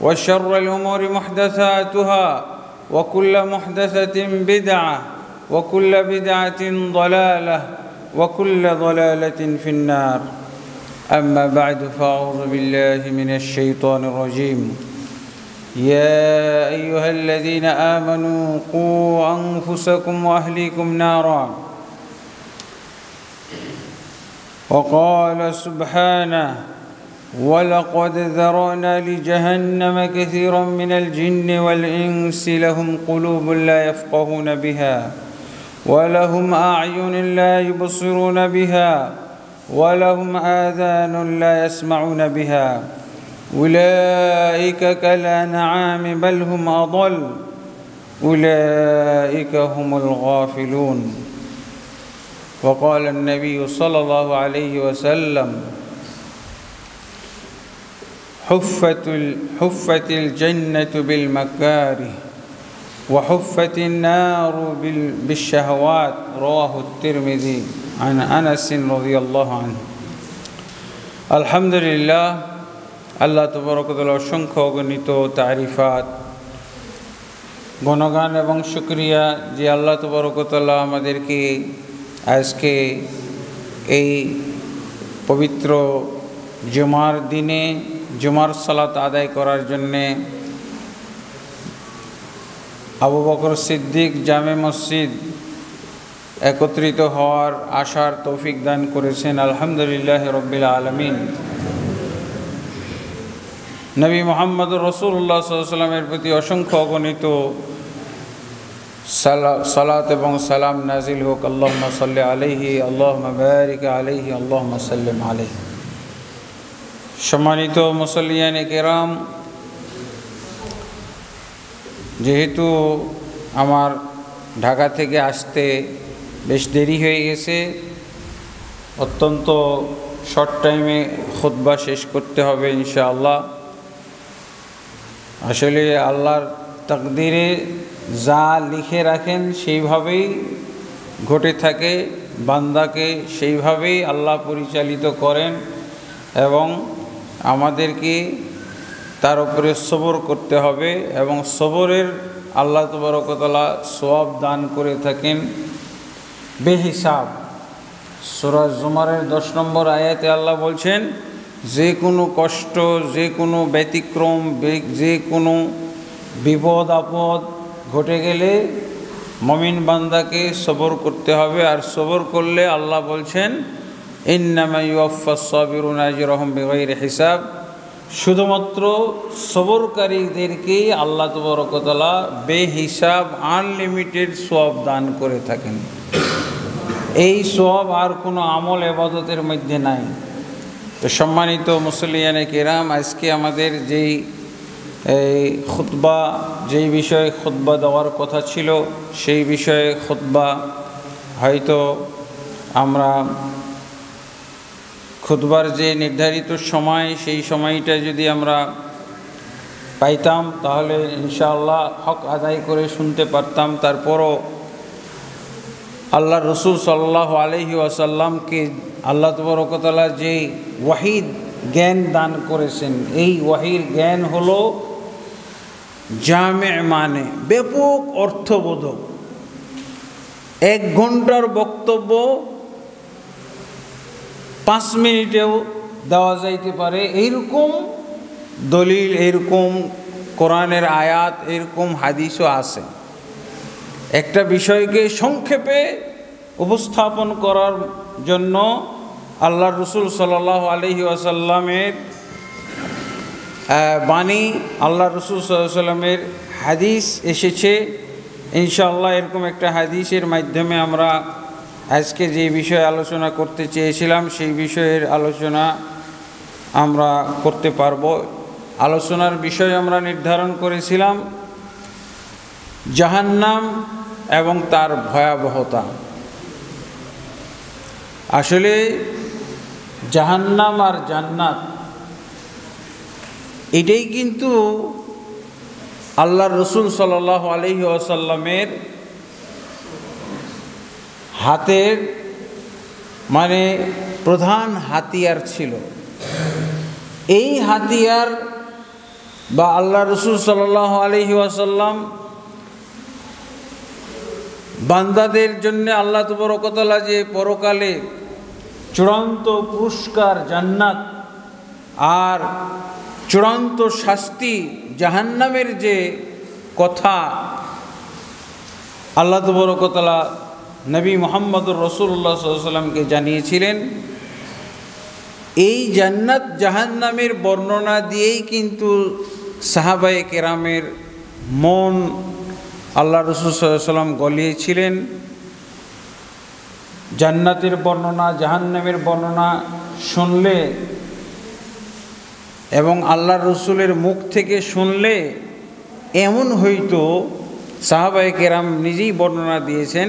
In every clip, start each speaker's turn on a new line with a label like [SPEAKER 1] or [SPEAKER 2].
[SPEAKER 1] وشر الأمور محدثاتها وكل محدثة بدعة وكل بدعة ضلالة وكل ضلالة في النار. أما بعد فأعوذ بالله من الشيطان الرجيم. يا أيها الذين آمنوا قوا أنفسكم وأهليكم نارا. وقال سبحانه ولقد ذرأنا لجهنم كثيرا من الجن والإنس لهم قلوب لا يفقهون بها ولهم أعين لا يبصرون بها ولهم آذان لا يسمعون بها أولئك كالأنعام بل هم أضل أولئك هم الغافلون وقال النبي صلى الله عليه وسلم حفت حفت الجنة بالمكاره وحفت النار بالشهوات رواه الترمذي عن أنس رضي الله عنه الحمد لله আল্লাহ তবরকতলা অসংখ্য অগণিত তারিফাত গণগান এবং শুক্রিয়া যে আল্লাহ তবরকতলা আমাদেরকে আজকে এই পবিত্র জুমার দিনে জুমার সালাত আদায় করার জন্যে আবু বকর সিদ্দিক জামে মসজিদ একত্রিত হওয়ার আশার তৌফিক দান করেছেন। আলহামদুলিল্লাহ রব্বিল আলমিন। নবী মোহাম্মদ রসুল্লাহ সাল্লামের প্রতি অসংখ্য অগণিত সালাত এবং সালাম নাজিল হোক। আল্লাহ সাল্লি আলহি আল্লাহ বারিক আলহি আল্লাহ সাল্লাম আলহি সম্মানিত মুসলিয়ান কেরাম, যেহেতু আমার ঢাকা থেকে আসতে বেশ দেরি হয়ে গেছে, অত্যন্ত শর্ট টাইমে খুদ্া শেষ করতে হবে ইনশাআল্লাহ। আসলে আল্লাহর তকদিরে যা লিখে রাখেন সেইভাবেই ঘটে থাকে, বান্দাকে সেইভাবেই আল্লাহ পরিচালিত করেন এবং আমাদেরকে তার উপরে সবর করতে হবে এবং সবরের আল্লাহ তবরকতলা সোয়াব দান করে থাকেন। বেহিসাব। সুরাজ জুমারের দশ নম্বর আয়াতে আল্লাহ বলছেন, যে কোনো কষ্ট, যে কোনো ব্যতিক্রম যে কোনো বিপদ, আপদ ঘটে গেলে মমিন বান্দাকে সবর করতে হবে। আর সবর করলে আল্লাহ বলছেন ইন্নামাইফাসবিরুনাজিরহম বেগের হিসাব। শুধুমাত্র সবরকারীদেরকেই আল্লাহ তবরকতলা বেহিসাব, আনলিমিটেড সব দান করে থাকেন। এই সব আর কোনো আমল এবাদতের মধ্যে নাই। তো সম্মানিত মুসলিয়ানে কেরাম, আজকে আমাদের যেই, এই খুতবা, যেই বিষয়ে খুতবা দেওয়ার কথা ছিল, সেই বিষয়ে খুতবা হয়তো আমরা খুতবার যে নির্ধারিত সময়, সেই সময়টা যদি আমরা পাইতাম, তাহলে ইনশাআল্লাহ হক আদায় করে শুনতে পারতাম। তারপরও আল্লাহ রসুল সাল্লাহ আলহি আসাল্লামকে আল্লাহ তবরকতলা যে ওয়াহিদ জ্ঞান দান করেছেন, এই ওয়াহির জ্ঞান হল জামে মানে ব্যাপক অর্থবোধক। এক ঘণ্টার বক্তব্য পাঁচ মিনিটেও দেওয়া যাইতে পারে। এইরকম দলিল এরকম কোরআনের আয়াত এরকম হাদিসও আছে। একটা বিষয়কে সংক্ষেপে উপস্থাপন করার জন্য আল্লাহ রসুল সাল্লাহ আলহি আসাল্লামের বাণী আল্লাহ রসুল সাল্লামের হাদিস এসেছে। ইনশাআল্লাহ এরকম একটা হাদিসের মাধ্যমে আমরা আজকে যে বিষয়ে আলোচনা করতে চেয়েছিলাম, সেই বিষয়ের আলোচনা আমরা করতে পারব। আলোচনার বিষয় আমরা নির্ধারণ করেছিলাম, জাহান্নাম এবং তার ভয়াবহতা। আসলে জাহান্নাম আর জান্নাত, এটাই কিন্তু আল্লাহ রসুল সাল আলহি আসাল্লামের হাতের মানে প্রধান হাতিয়ার ছিল। এই হাতিয়ার বা আল্লাহ রসুল সাল্লাহ আলহি আসাল্লাম বান্দাদের জন্য আল্লাহ তবরকতলা যে পরকালে চূড়ান্ত পুরস্কার, জান্নাত আর চূড়ান্ত শাস্তি, জাহান্নামের যে কথা, আল্লাহ তবরকতলা নবী মোহাম্মদুর রসুল্লাহ সাল্লামকে জানিয়েছিলেন, এই জান্নাত জাহান্নামের বর্ণনা দিয়েই কিন্তু সাহাবাই কেরামের মন আল্লাহ রসুল সাল্লাম গলিয়েছিলেন। জান্নাতের বর্ণনা, জাহান্নামের বর্ণনা শুনলে এবং আল্লাহ রসুলের মুখ থেকে শুনলে এমন হইতো সাহাবাই কেরাম নিজেই বর্ণনা দিয়েছেন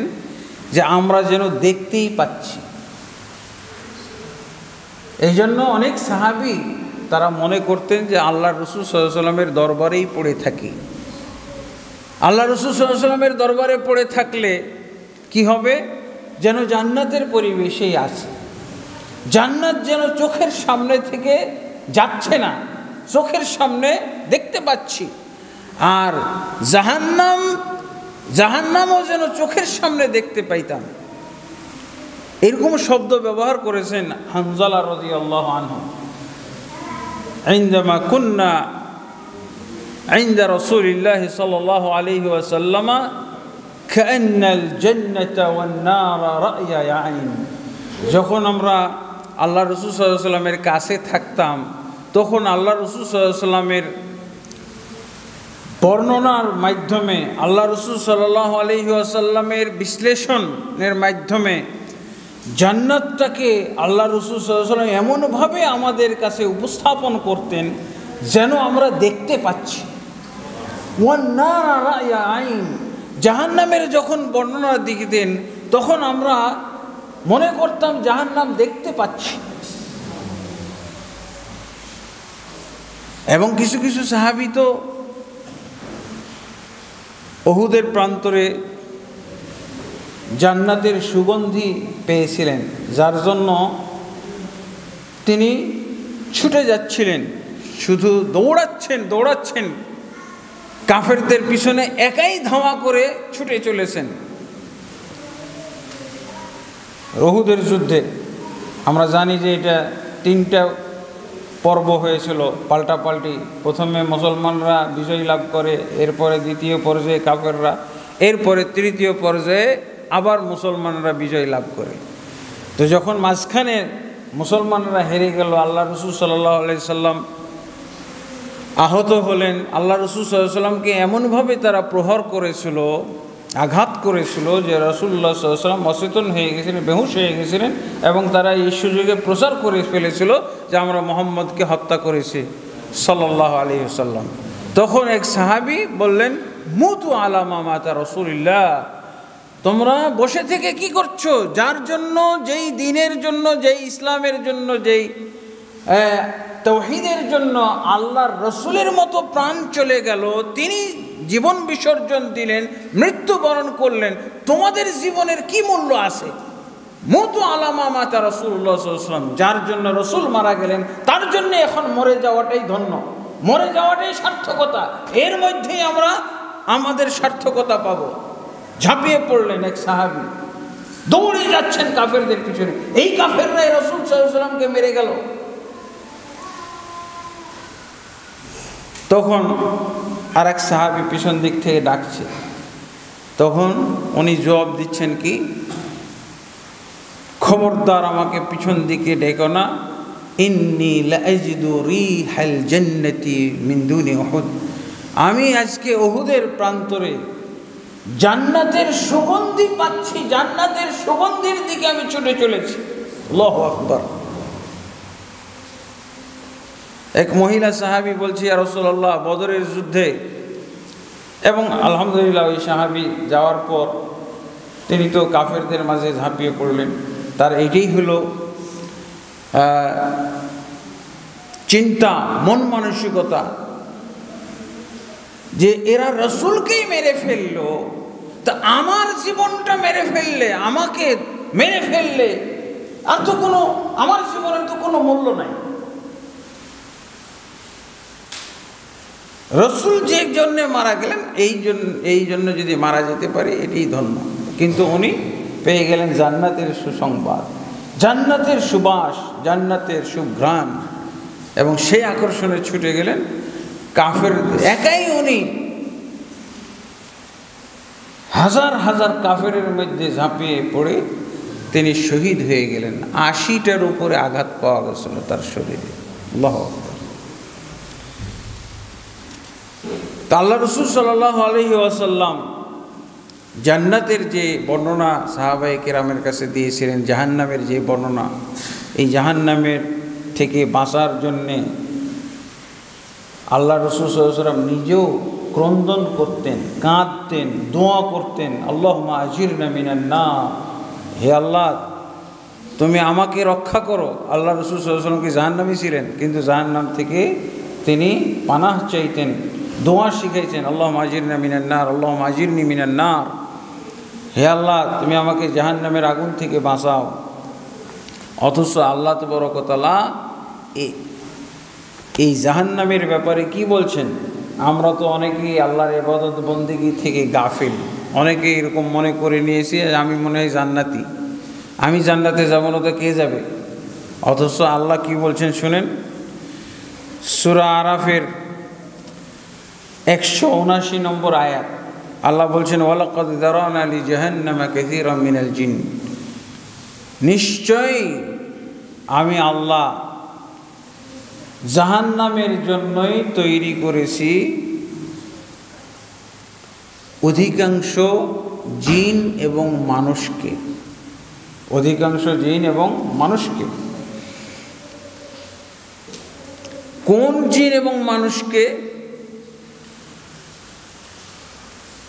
[SPEAKER 1] যে আমরা যেন দেখতেই পাচ্ছি। এই জন্য অনেক সাহাবি তারা মনে করতেন যে আল্লাহ রসুল সাল্লামের দরবারেই পড়ে থাকি। আল্লাহ রসুল সাল্লামের দরবারে পড়ে থাকলে কি হবে? যেন জান্নাতের পরিবেশেই আছে। জান্নাত যেন চোখের সামনে থেকে যাচ্ছে না, চোখের সামনে দেখতে পাচ্ছি। আর জাহান্নাম জাহান্নামও যেন চোখের সামনে দেখতে পাইতাম এরকম শব্দ ব্যবহার করেছেন হানজালা রদি আল্লাহ আনহু عندما كنا عند رسول الله صلى الله عليه وسلم كأن الجنة والنار رأي عين যখন আমরা আল্লাহ রসুল সাল্লামের কাছে থাকতাম তখন আল্লাহ রসুল সাল্লামের বর্ণনার মাধ্যমে আল্লাহ রসুল সাল্লাহ আলহি আসাল্লামের বিশ্লেষণের মাধ্যমে জান্নাতটাকে আল্লাহ রসুল সাল্লাম এমনভাবে আমাদের কাছে উপস্থাপন করতেন যেন আমরা দেখতে পাচ্ছি। আইন। জাহান্নামের যখন বর্ণনা দিতেন তখন আমরা মনে করতাম জাহান্নাম দেখতে পাচ্ছি। এবং কিছু কিছু সাহাবি তো অহুদের প্রান্তরে জান্নাতের সুগন্ধি পেয়েছিলেন, যার জন্য তিনি ছুটে যাচ্ছিলেন, শুধু দৌড়াচ্ছেন দৌড়াচ্ছেন। কাফেরদের পিছনে একাই ধাওয়া করে ছুটে চলেছেন। রহুদের যুদ্ধে আমরা জানি যে এটা তিনটা পর্ব হয়েছিল পাল্টাপাল্টি প্রথমে মুসলমানরা বিজয় লাভ করে, এরপরে দ্বিতীয় পর্যায়ে কাফেররা, এরপরে তৃতীয় পর্যায়ে আবার মুসলমানরা বিজয় লাভ করে। তো যখন মাঝখানে মুসলমানরা হেরে গেল, আল্লাহ রসুল সাল্লাহ সাল্লাম আহত হলেন। আল্লাহ রসুল সাল্লাহ সাল্লামকে এমনভাবে তারা প্রহর করেছিল আঘাত করেছিল যে রসুল্লাহ সাল্লাম অচেতন হয়ে গেছিলেন, বেহুশ হয়ে গেছিলেন এবং তারা এই সুযোগে প্রচার করে ফেলেছিল যে আমরা মোহাম্মদকে হত্যা করেছি সাল্লাহ আলী সাল্লাম তখন এক সাহাবি বললেন, মুতু আলামা মাতা রসুলিল্লাহ, তোমরা বসে থেকে কি করছ? যার জন্য, যেই দিনের জন্য, যেই ইসলামের জন্য, যেই তৌহিদের জন্য আল্লাহর রসুলের মতো প্রাণ চলে গেল, তিনি জীবন বিসর্জন দিলেন মৃত্যুবরণ করলেন, তোমাদের জীবনের কি মূল্য আছে? মতো আলামা মাতা রসুল্লাহাম যার জন্য রসুল মারা গেলেন, তার জন্য এখন মরে যাওয়াটাই ধন্য। মরে যাওয়াটাই সার্থকতা। এর মধ্যেই আমরা আমাদের সার্থকতা পাবো। ঝাঁপিয়ে পড়লেন এক সাহাবি। দৌড়ে যাচ্ছেন কাফেরদের পিছনে। এই কাফেররাই রসুল সাল্লামকে মেরে গেল। তখন আর এক সাহাবি পিছন দিক থেকে ডাকছে। তখন উনি জবাব দিচ্ছেন কি, খবরদার আমাকে পিছন দিকে ডেকো না। আমি আজকে ওহুদের প্রান্তরে জান্নাতের সুগন্ধি পাচ্ছি, জান্নাতের সুগন্ধির দিকে আমি ছুটে চলেছি। আল্লাহু আকবার। এক মহিলা সাহাবি বলছি আর রসল্লাহ বদরের যুদ্ধে। এবং আলহামদুলিল্লাহ ওই সাহাবি যাওয়ার পর তিনি তো কাফেরদের মাঝে ঝাঁপিয়ে পড়লেন। তার এটাই হলো চিন্তা, মন মানসিকতা যে এরা রসুলকেই মেরে ফেলল। তা আমার জীবনটা মেরে ফেললে, আমাকে মেরে ফেললে, আর তো কোনো, আমার জীবনের তো কোনো মূল্য নাই। রসুল যে জন্যে মারা গেলেন, এই জন্য এই জন্য যদি মারা যেতে পারে, এটাই ধন্য কিন্তু উনি পেয়ে গেলেন জান্নাতের সুসংবাদ, জান্নাতের সুবাস, জান্নাতের সুঘ্রাণ, এবং সেই আকর্ষণে ছুটে গেলেন কাফের একাই উনি হাজার হাজার কাফের মধ্যে ঝাঁপিয়ে পড়ে তিনি শহীদ হয়ে গেলেন। আশিটার উপরে আঘাত পাওয়া গেছিল তার শরীরে। আল্লাহ তা আল্লাহ রসুল সাল্লাহ আলহি আসাল্লাম জান্নাতের যে বর্ণনা সাহাবাই কেরামের কাছে দিয়েছিলেন, জাহান্নামের যে বর্ণনা, এই জাহান্নামের থেকে বাঁচার জন্যে আল্লাহ রসুল সাল্লাম নিজেও ক্রন্দন করতেন, কাঁদতেন, দোয়া করতেন আল্লাহ আজির নামিনার না হে আল্লাহ, তুমি আমাকে রক্ষা করো। আল্লাহ রসুল সাল্লামকে জাহান্নামই ছিলেন? কিন্তু জাহান্নাম থেকে তিনি পানাহ চাইতেন। দোয়া শিখাইছেন আল্লাহ মাজির না মিনান্নার আল্লাহ মাজির নি মিনান্নার হে আল্লাহ, তুমি আমাকে জাহান নামের আগুন থেকে বাঁচাও। অথচ আল্লাহ তো তবরকতলা এই জাহান্নামের ব্যাপারে কি বলছেন? আমরা তো অনেকেই আল্লাহর এবাদত বন্দিগি থেকে গাফিল। অনেকে এরকম মনে করে নিয়েছি আমি মনে হয় জান্নাতি। আমি জান্নাতে যাব না তো কে যাবে? অথচ আল্লাহ কি বলছেন শুনেন? সুরা আরাফের একশো উনাশি নম্বর আয়াত। আল্লাহ বলছেন, ওয়ালাকদ আলী জাহান্নামা কেথির মিনাল জিন। নিশ্চয়ই আমি আল্লাহ জাহান্নামের জন্যই তৈরি করেছি অধিকাংশ জিন এবং মানুষকে। অধিকাংশ জিন এবং মানুষকে। কোন জিন এবং মানুষকে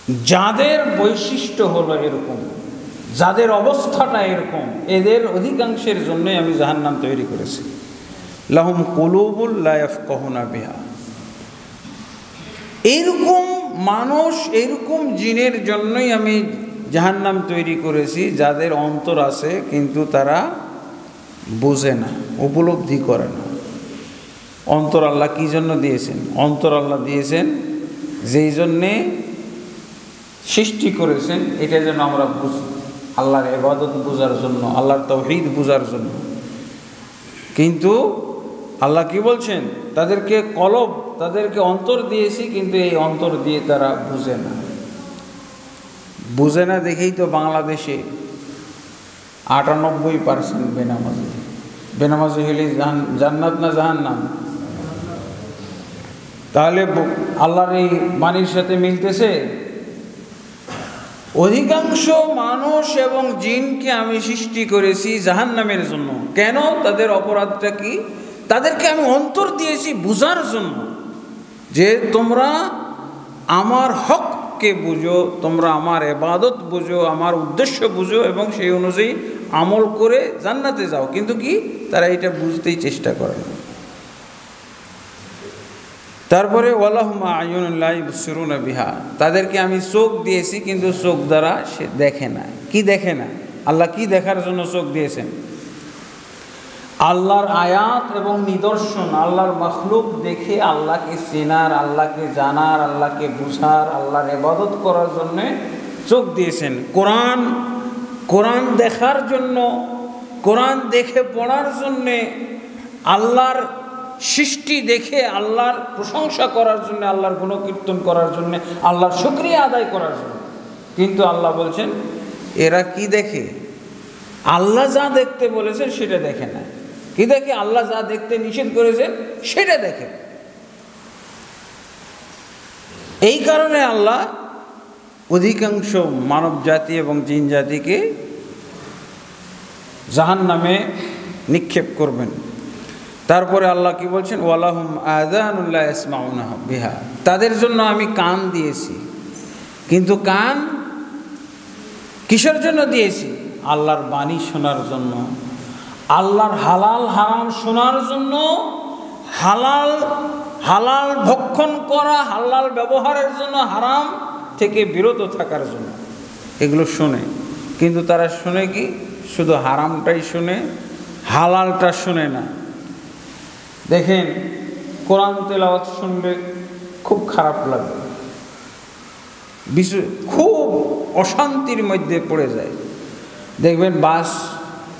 [SPEAKER 1] যাদের বৈশিষ্ট্য হলো এরকম, যাদের অবস্থাটা এরকম, এদের অধিকাংশের জন্যই আমি জাহান্নাম তৈরি করেছি। লাহম কলুবুল লায়ফ কহনা বিহা। এরকম মানুষ, এরকম জিনের জন্যই আমি জাহান্নাম তৈরি করেছি, যাদের অন্তর আছে, কিন্তু তারা বোঝে না, উপলব্ধি করে না। অন্তর আল্লাহ কী জন্য দিয়েছেন? অন্তর আল্লাহ দিয়েছেন যেই জন্যে সৃষ্টি করেছেন, এটা যেন আমরা বুঝি, আল্লাহর এবাদত বোঝার জন্য, আল্লাহর তৌহিদ বোঝার জন্য। কিন্তু আল্লাহ কি বলছেন? তাদেরকে কলব, তাদেরকে অন্তর দিয়েছি, কিন্তু এই অন্তর দিয়ে তারা বুঝে না। বুঝে না দেখেই তো বাংলাদেশে আটানব্বই পার্সেন্ট বেনামাজি। বেনামাজি হলে জান্নাত না জাহান্নাম? তাহলে আল্লাহর এই বাণীর সাথে মিলতেছে? অধিকাংশ মানুষ এবং জিনকে আমি সৃষ্টি করেছি জাহান নামের জন্য। কেন? তাদের অপরাধটা কি? তাদেরকে আমি অন্তর দিয়েছি বুঝার জন্য। যে তোমরা আমার হককে বুঝো, তোমরা আমার এবাদত বুঝো, আমার উদ্দেশ্য বুঝো এবং সেই অনুযায়ী আমল করে জান্নাতে যাও। কিন্তু কি? তারা এটা বুঝতেই চেষ্টা করে না। তারপরে ওয়ালাহুমা আয়ুনুল্লাহ সুরুনা বিহা। তাদেরকে আমি চোখ দিয়েছি, কিন্তু চোখ দ্বারা সে দেখে না। কি দেখে না? আল্লাহ কি দেখার জন্য চোখ দিয়েছেন? আল্লাহর আয়াত এবং নিদর্শন, আল্লাহর মখলুক দেখে আল্লাহকে চেনার, আল্লাহকে জানার, আল্লাহকে বুঝার, আল্লাহর এবাদত করার জন্যে চোখ দিয়েছেন। কোরআন কোরআন দেখার জন্য, কোরআন দেখে পড়ার জন্যে আল্লাহর সৃষ্টি দেখে আল্লাহর প্রশংসা করার জন্য, আল্লাহর গুণকীর্তন করার জন্য, আল্লাহর শুক্রিয়া আদায় করার জন্য। কিন্তু আল্লাহ বলছেন, এরা কি দেখে? আল্লাহ যা দেখতে বলেছেন সেটা দেখে না। কি দেখে? আল্লাহ যা দেখতে নিষেধ করেছেন সেটা দেখে এই কারণে আল্লাহ অধিকাংশ মানব জাতি এবং জিন জাতিকে জাহান নামে নিক্ষেপ করবেন। তারপরে আল্লাহ কি বলছেন, ওয়ালাহুম আদানুল্লাহ ইসমাউনা বিহা। তাদের জন্য আমি কান দিয়েছি। কিন্তু কান কিসের জন্য দিয়েছি? আল্লাহর বাণী শোনার জন্য। আল্লাহর হালাল হারাম শোনার জন্য হালাল হালাল ভক্ষণ করা, হালাল ব্যবহারের জন্য হারাম থেকে বিরত থাকার জন্য। এগুলো শোনে। কিন্তু তারা শুনে কি? শুধু হারামটাই শুনে, হালালটা শুনে না। দেখেন, কোরআন তেলাওয়াত শুনলে খুব খারাপ লাগে। খুব অশান্তির মধ্যে পড়ে যায়। দেখবেন বাস,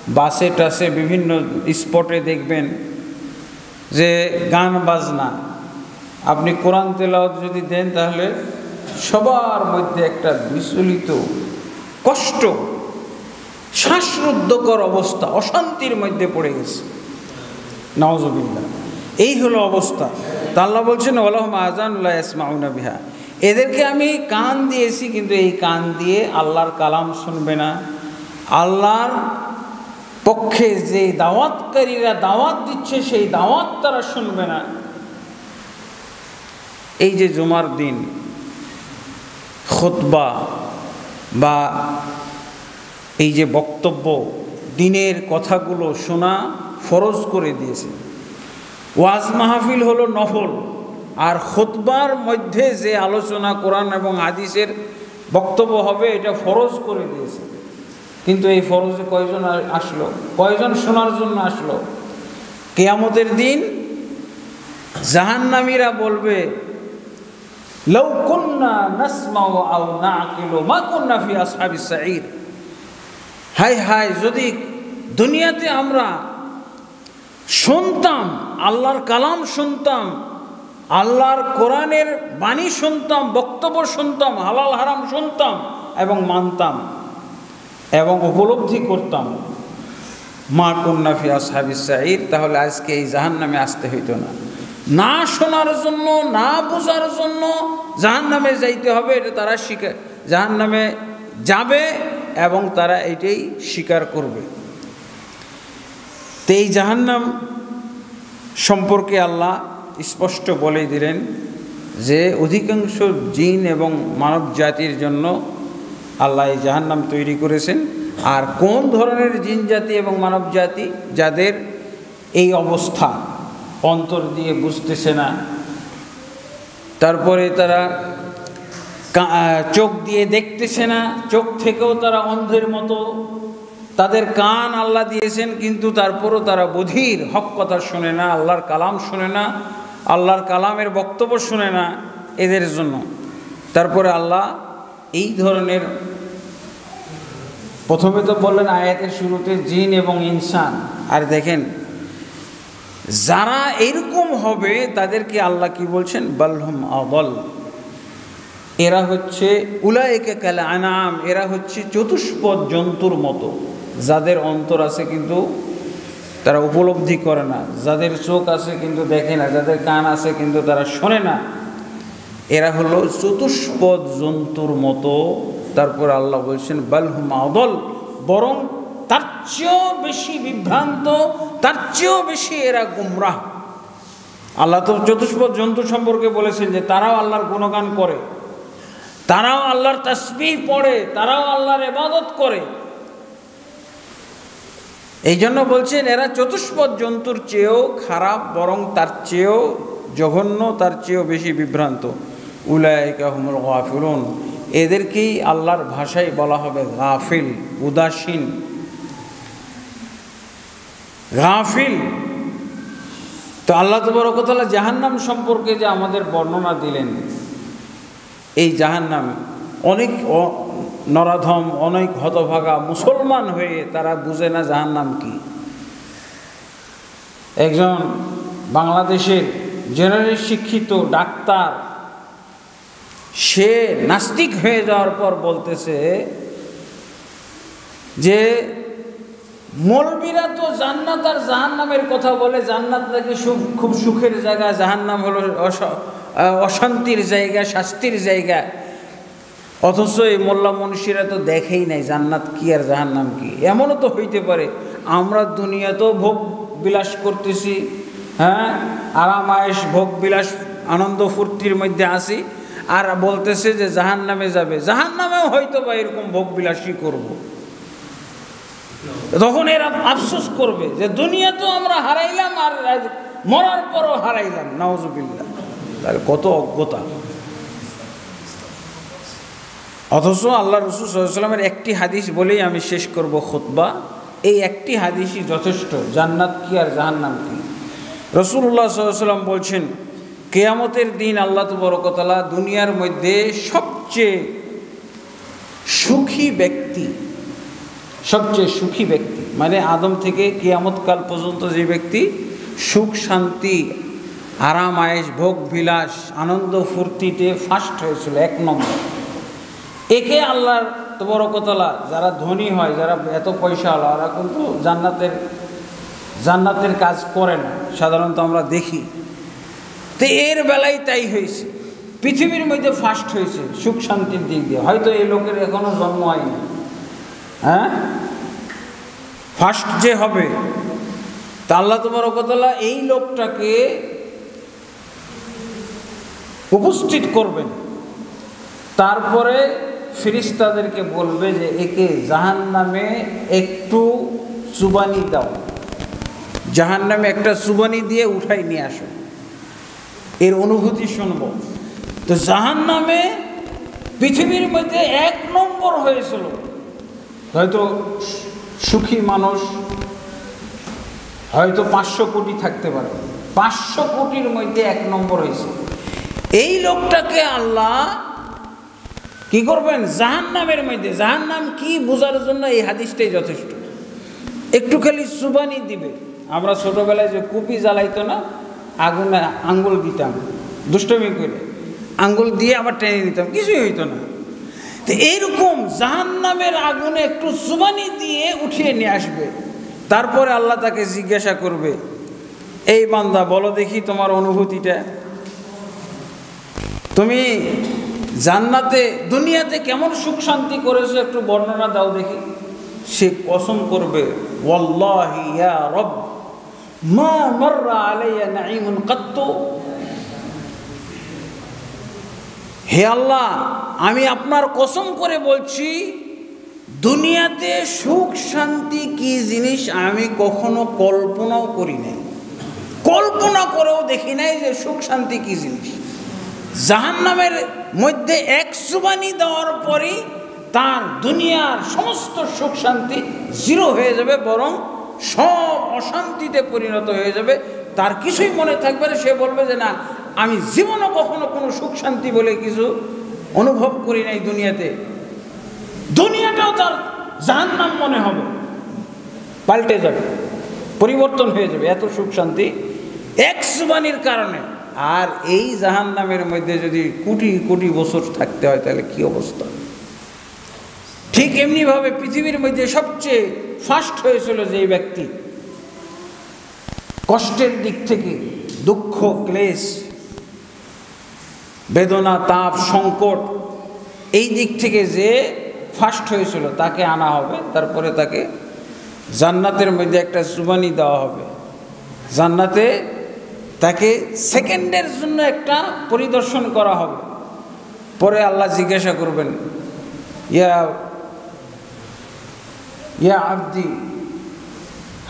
[SPEAKER 1] বাসে টাসে বিভিন্ন স্পটে দেখবেন যে গান বাজনা। আপনি কোরআন তেলাওয়াত যদি দেন, তাহলে সবার মধ্যে একটা বিচলিত, কষ্ট, শ্বাসরুদ্ধকর অবস্থা, অশান্তির মধ্যে পড়ে গেছে। নওয়াজবিল্লা এই হলো অবস্থা। তা আল্লাহ বলছেন ওলাহম আজানুল্লাহ ইসমাউনা বিহা। এদেরকে আমি কান দিয়েছি, কিন্তু এই কান দিয়ে আল্লাহর কালাম শুনবে না। আল্লাহর পক্ষে যে দাওয়াতকারীরা দাওয়াত দিচ্ছে, সেই দাওয়াত তারা শুনবে না। এই যে জুমার দিন, খোতবা বা এই যে বক্তব্য, দিনের কথাগুলো শোনা ফরজ করে দিয়েছে। ওয়াজ মাহফিল হলো নফল। আর খোতবার মধ্যে যে আলোচনা কোরআন এবং হাদিসের বক্তব্য হবে, এটা ফরজ করে দিয়েছে। কিন্তু এই ফরজে কয়জন আসলো? কয়জন শোনার জন্য আসলো? কেয়ামতের দিন জাহান্নামীরা বলবে হাই হাই যদি দুনিয়াতে আমরা শুনতাম আল্লাহর কালাম শুনতাম আল্লাহর কোরআনের বাণী শুনতাম বক্তব্য শুনতাম হালাল হারাম শুনতাম এবং মানতাম এবং উপলব্ধি করতাম। মা কন্যাফি আসহাবি সাঈদ, তাহলে আজকে এই জাহান নামে আসতে হইতো না। না শোনার জন্য, না বোঝার জন্য জাহান নামে যাইতে হবে, এটা তারা শিখে জাহান নামে যাবে এবং তারা এটাই স্বীকার করবে। তো এই জাহান্নাম সম্পর্কে আল্লাহ স্পষ্ট বলে দিলেন যে অধিকাংশ জিন এবং মানব জাতির জন্য আল্লাহ এই জাহান্নাম তৈরি করেছেন। আর কোন ধরনের জিন জাতি এবং মানব জাতি যাদের এই অবস্থা অন্তর দিয়ে বুঝতেছে না, তারপরে তারা চোখ দিয়ে দেখতেছে না, চোখ থেকেও তারা অন্ধের মতো তাদের কান আল্লাহ দিয়েছেন, কিন্তু তারপরও তারা বধির। হক কথা শোনে না, আল্লাহর কালাম শোনে না, আল্লাহর কালামের বক্তব্য শোনে না এদের জন্য। তারপরে আল্লাহ এই ধরনের প্রথমে তো বললেন আয়াতের শুরুতে জিন এবং ইনসান। আর দেখেন, যারা এরকম হবে তাদেরকে আল্লাহ কি বলছেন? বলহম আবল এরা হচ্ছে উলায়কে কালে আনাম, এরা হচ্ছে চতুষ্পদ জন্তুর মতো। যাদের অন্তর আছে কিন্তু তারা উপলব্ধি করে না, যাদের চোখ আছে কিন্তু দেখে না, যাদের কান আছে কিন্তু তারা শোনে না। এরা হলো চতুষ্পদ জন্তুর মতো। তারপর আল্লাহ বলছেন বালহুম আদল বরং তার চেয়েও বেশি বিভ্রান্ত, তার চেয়েও বেশি এরা গুমরাহ। আল্লাহ তো চতুষ্পদ জন্তু সম্পর্কে বলেছেন যে তারাও আল্লাহর গুণগান করে, তারাও আল্লাহর তসবিহ পড়ে, তারাও আল্লাহর এবাদত করে। এই জন্য বলছেন, এরা চতুষ্পদ জন্তুর চেয়েও খারাপ, বরং তার চেয়েও জঘন্য, তার চেয়েও বেশি বিভ্রান্ত। উলায়িকা হুমুল গাফিলুন। এদেরকেই আল্লাহর ভাষায় বলা হবে গাফিল, উদাসীন। গাফিল। তো আল্লাহ তবরকতলা জাহান্নাম সম্পর্কে যে আমাদের বর্ণনা দিলেন, এই জাহান্নাম অনেক নরাধম, অনেক হতভাগা মুসলমান হয়ে তারা বুঝে না যাহার নাম কি। একজন বাংলাদেশের জেনারেল শিক্ষিত ডাক্তার, সে নাস্তিক হয়ে যাওয়ার পর বলতেছে যে, মলবিরা তো জান্নাত আর জাহান্নামের কথা বলে। জান্নাত নাকি সুখ, খুব সুখের জায়গা জাহান্নাম হলো অশান্তির জায়গা, শাস্তির জায়গা। অথচ এই মোল্লা মনীষীরা তো দেখেই নাই জান্নাত কি আর জাহান্নাম কি। এমনও তো হইতে পারে, আমরা দুনিয়াতেও ভোগ বিলাস করতেছি হ্যাঁ? আরাম আয়েস ভোগ, বিলাস, আনন্দ, ফুর্তির মধ্যে আসি আর বলতেছে যে জাহান নামে যাবে। জাহান নামেও হয়তো বা এরকম ভোগ বিলাসই করব। তখন এরা আফসোস করবে যে দুনিয়া তো আমরা হারাইলাম আর মরার পরও হারাইলাম নওয়াজবিল্লা তাহলে কত অজ্ঞতা। অথচ আল্লাহ রসুল সাল্লামের একটি হাদিস বলেই আমি শেষ করব খুতবা। এই একটি হাদিসই যথেষ্ট, জান্নাত কি আর জাহান্নাম কি? রসুল্লাহ সাল্লাম বলছেন, কেয়ামতের দিন আল্লাহ তবরকতলা দুনিয়ার মধ্যে সবচেয়ে সুখী ব্যক্তি, সবচেয়ে সুখী ব্যক্তি মানে আদম থেকে কেয়ামতকাল পর্যন্ত যে ব্যক্তি সুখ, শান্তি, আরাম আয়েস ভোগ, বিলাস, আনন্দ, ফুর্তিতে ফার্স্ট হয়েছিল এক নম্বর। একে আল্লাহর তবরকতলা, যারা ধনী হয়, যারা এত পয়সা হলো ওরা কিন্তু জান্নাতের জান্নাতের কাজ করে না। সাধারণত আমরা দেখি। তো এর বেলায় তাই হয়েছে। পৃথিবীর মধ্যে ফার্স্ট হয়েছে সুখ শান্তির দিক দিয়ে। হয়তো এই লোকের এখনও জন্ম হয়নি। হ্যাঁ? ফার্স্ট যে হবে, তা আল্লাহ তোমার কতলা এই লোকটাকে উপস্থিত করবেন। তারপরে ফিরিস্তাদেরকে বলবে যে, একে জাহান নামে একটু চুবানি দাও। জাহান নামে একটা চুবানি দিয়ে উঠাই নিয়ে আসো। এর অনুভূতি শুনব। তো জাহান নামে পৃথিবীর মধ্যে এক নম্বর হয়েছিল। হয়তো সুখী মানুষ, হয়তো পাঁচশো কোটি থাকতে পারে। পাঁচশো কোটির মধ্যে এক নম্বর হয়েছে। এই লোকটাকে আল্লাহ কি করবেন? জাহান নামের মধ্যে। জাহান নাম কি বোঝার জন্য এই হাদিসটাই যথেষ্ট। একটু খালি সুবানি দিবে। আমরা ছোটোবেলায় যে কুপি জ্বালাইতো না, আগুনে আঙ্গুল দিতাম, দুষ্টমি করে। আঙ্গুল দিয়ে আবার টেনে দিতাম কিছুই হইতো না। তো এইরকম জাহান নামের আগুনে একটু সুবানি দিয়ে উঠিয়ে নিয়ে আসবে। তারপরে আল্লাহ তাকে জিজ্ঞাসা করবে, এই বান্দা, বলো দেখি তোমার অনুভূতিটা। তুমি জান্নাতে, দুনিয়াতে কেমন সুখ শান্তি করেছে একটু বর্ণনা দাও দেখি। সে কসম করবে হে আল্লাহ, আমি আপনার কসম করে বলছি, দুনিয়াতে সুখ শান্তি কি জিনিস আমি কখনো কল্পনাও করি নাই। কল্পনা করেও দেখি নাই যে সুখ শান্তি কি জিনিস। জাহান নামের মধ্যে এক সুবানি দেওয়ার পরেই তার দুনিয়ার সমস্ত সুখ শান্তি জিরো হয়ে যাবে, বরং সব অশান্তিতে পরিণত হয়ে যাবে। তার কিছুই মনে থাকবে না, সে বলবে যে না, আমি জীবনও কখনো কোনো সুখ শান্তি বলে কিছু অনুভব করি নাই দুনিয়াতে। দুনিয়াটাও তার জাহান্নাম মনে হবে। পাল্টে যাবে, পরিবর্তন হয়ে যাবে, এত সুখ শান্তি। এক সুবানির কারণে আর এই জাহান নামের মধ্যে যদি কোটি কোটি বছর থাকতে হয়, তাহলে কি অবস্থা? ঠিক এমনিভাবে পৃথিবীর মধ্যে সবচেয়ে ফার্স্ট হয়েছিল যে ব্যক্তি, কষ্টের দিক থেকে দুঃখ, ক্লেশ, বেদনা, তাপ, সংকট, এই দিক থেকে যে ফার্স্ট হয়েছিল, তাকে আনা হবে। তারপরে তাকে জান্নাতের মধ্যে একটা সুবানি দেওয়া হবে। জান্নাতে তাকে সেকেন্ডের জন্য একটা পরিদর্শন করা হবে। পরে আল্লাহ জিজ্ঞাসা করবেন, ইয়া ইয়া আব্দি,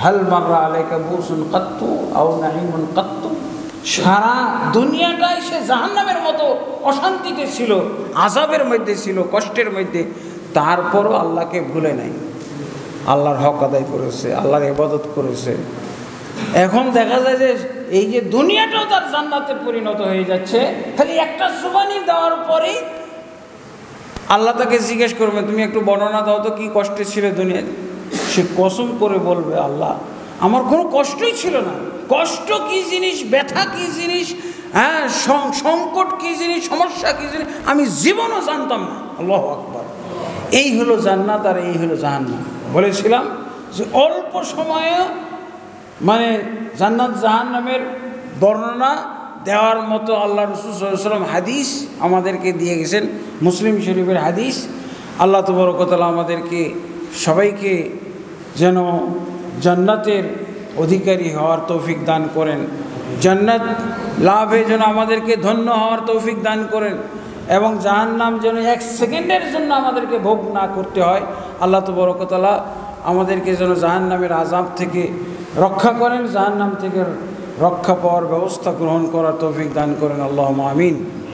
[SPEAKER 1] হাল মাররা আলাইকা বুসুন কাত্তু আও নাহিমুন কাত্তু? সারা দুনিয়াটাই সে জাহান্নামের মতো অশান্তিতে ছিল আজাবের মধ্যে ছিল, কষ্টের মধ্যে। তারপরও আল্লাহকে ভুলে নাই। আল্লাহর হক আদায় করেছে, আল্লাহর ইবাদত করেছে। এখন দেখা যায় যে এই যে দুনিয়াটাও তার জান্নাতে পরিণত হয়ে যাচ্ছে, খালি একটা জুবানি দেওয়ার পরেই আল্লাহ তাকে জিজ্ঞেস করবে, তুমি একটু বর্ণনা দাও তো, কি কষ্টে ছিল দুনিয়ায়? সে কসম করে বলবে, আল্লাহ, আমার কোনো কষ্টই ছিল না। কষ্ট কি জিনিস, ব্যথা কি জিনিস হ্যাঁ সংকট কি জিনিস, সমস্যা কি জিনিস, আমি জীবনও জানতাম না। আল্লাহ আকবর। এই হলো জান্নাত আর এই হলো জাহান্নাম। বলেছিলাম যে অল্প সময়ে মানে জান্নাত জাহান্নামের বর্ণনা দেওয়ার মতো আল্লাহ রসুল সাল্লাম হাদিস আমাদেরকে দিয়ে গেছেন। মুসলিম শরীফের হাদিস। আল্লাহ তবরকতলা আমাদেরকে সবাইকে যেন জান্নাতের অধিকারী হওয়ার তৌফিক দান করেন। জান্নাত লাভে যেন আমাদেরকে ধন্য হওয়ার তৌফিক দান করেন এবং জাহান্নাম যেন এক সেকেন্ডের জন্য আমাদেরকে ভোগ না করতে হয়। আল্লাহ তবরকতলা আমাদেরকে যেন জাহান্নামের আজাব থেকে রক্ষা করেন জাহান্নাম থেকে রক্ষা পাওয়ার ব্যবস্থা গ্রহণ করার তৌফিক দান করেন। আল্লাহ আমিন।